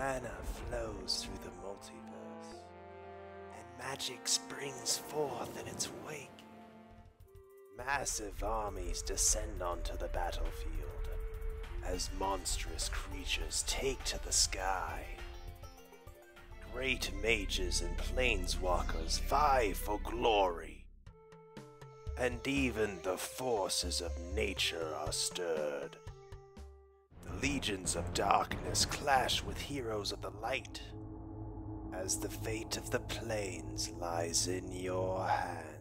Mana flows through the multiverse, and magic springs forth in its wake. Massive armies descend onto the battlefield as monstrous creatures take to the sky. Great mages and planeswalkers vie for glory, and even the forces of nature are stirred. Legions of darkness clash with heroes of the light, as the fate of the plains lies in your hands.